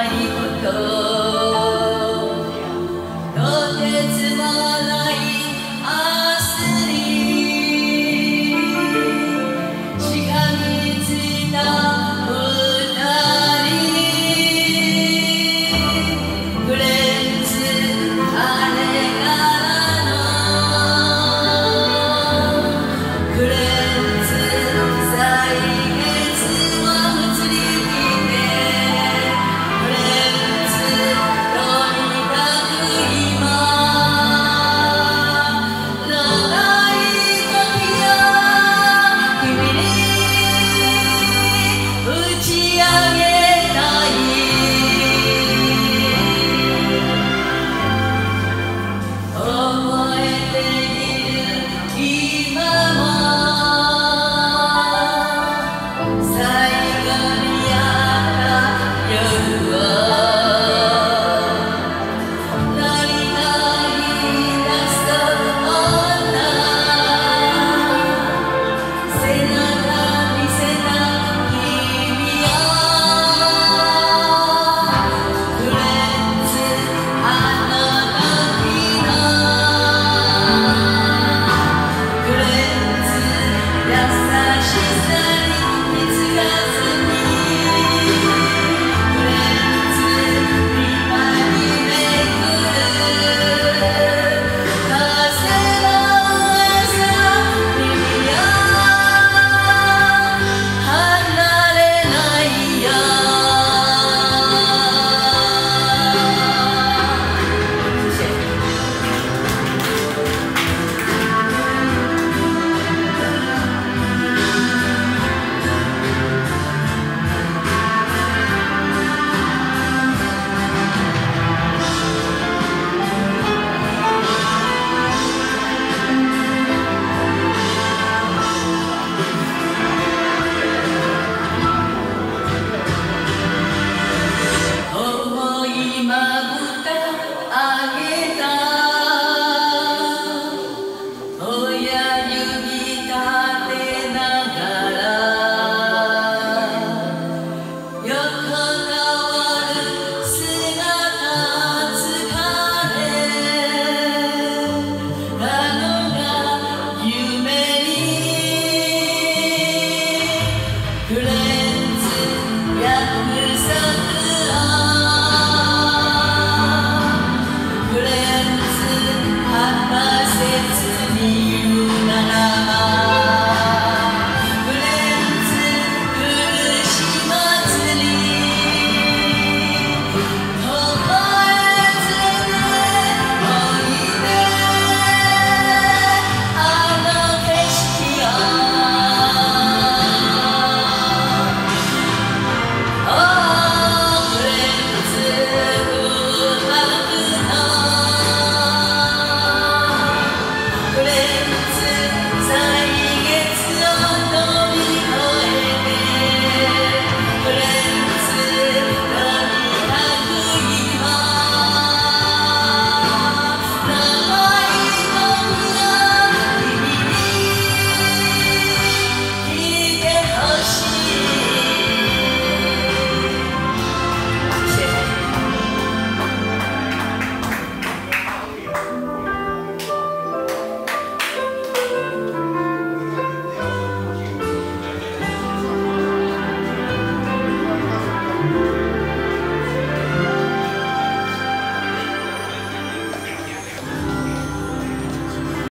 爱已不可 yeah. Grenade.